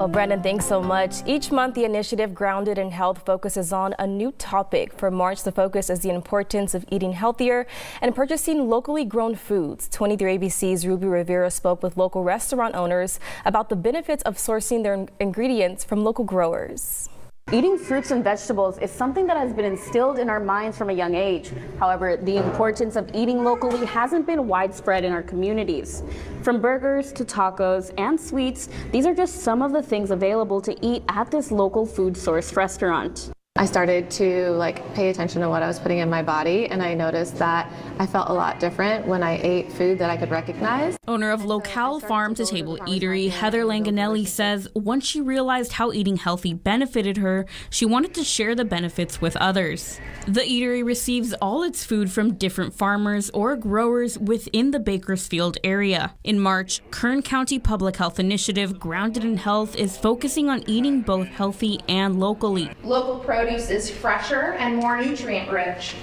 Well, Brandon, thanks so much. Each month, the initiative Grounded in Health focuses on a new topic. For March, the focus is the importance of eating healthier and purchasing locally grown foods. 23 ABC's Ruby Rivera spoke with local restaurant owners about the benefits of sourcing their ingredients from local growers. Eating fruits and vegetables is something that has been instilled in our minds from a young age. However, the importance of eating locally hasn't been widespread in our communities. From burgers to tacos and sweets, these are just some of the things available to eat at this local food source restaurant. I started to like pay attention to what I was putting in my body and I noticed that I felt a lot different when I ate food that I could recognize. Owner of Locale Farm to Table Eatery, Heather Langanelli says once she realized how eating healthy benefited her, she wanted to share the benefits with others. The eatery receives all its food from different farmers or growers within the Bakersfield area. In March, Kern County Public Health Initiative Grounded in Health is focusing on eating both healthy and locally. Local produce produce is fresher and more nutrient rich.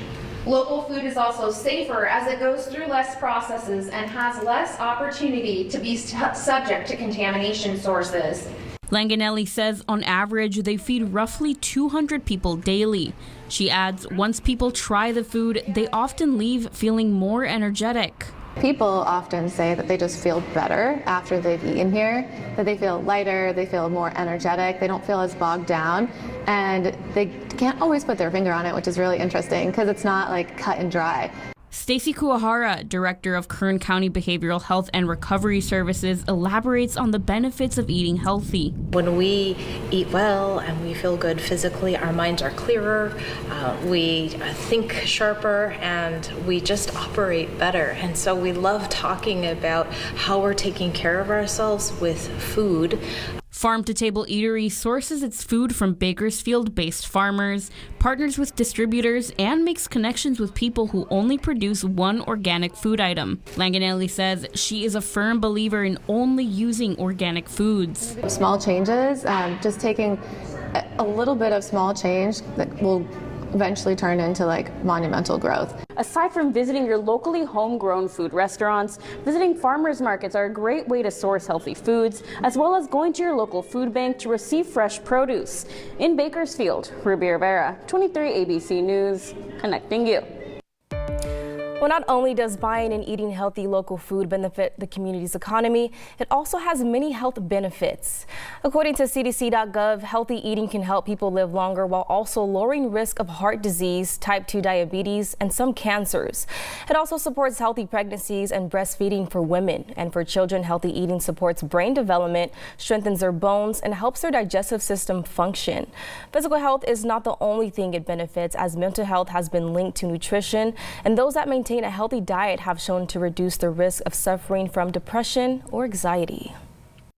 Local food is also safer as it goes through less processes and has less opportunity to be subject to contamination sources. Langanelli says on average they feed roughly 200 people daily. She adds once people try the food, they often leave feeling more energetic. People often say that they just feel better after they've eaten here, that they feel lighter, they feel more energetic, they don't feel as bogged down, and they can't always put their finger on it, which is really interesting because it's not like cut and dry. Stacy Kuwahara, director of Kern County Behavioral Health and Recovery Services, elaborates on the benefits of eating healthy. When we eat well and we feel good physically, our minds are clearer, uh, we think sharper, and we just operate better. And so we love talking about how we're taking care of ourselves with food. Farm to Table Eatery sources its food from Bakersfield based farmers, partners with distributors, and makes connections with people who only produce one organic food item. Langanelli says she is a firm believer in only using organic foods. Small changes, um, just taking a little bit of small change that will eventually turn into like monumental growth. Aside from visiting your locally homegrown food restaurants, visiting farmers markets are a great way to source healthy foods, as well as going to your local food bank to receive fresh produce. In Bakersfield, Ruby Rivera, 23 ABC News, connecting you. Well, not only does buying and eating healthy local food benefit the community's economy, it also has many health benefits. According to CDC.gov, healthy eating can help people live longer while also lowering risk of heart disease, type 2 diabetes, and some cancers. It also supports healthy pregnancies and breastfeeding for women. And for children, healthy eating supports brain development, strengthens their bones, and helps their digestive system function. Physical health is not the only thing it benefits, as mental health has been linked to nutrition, and those that maintain maintain a healthy diet have shown to reduce the risk of suffering from depression or anxiety.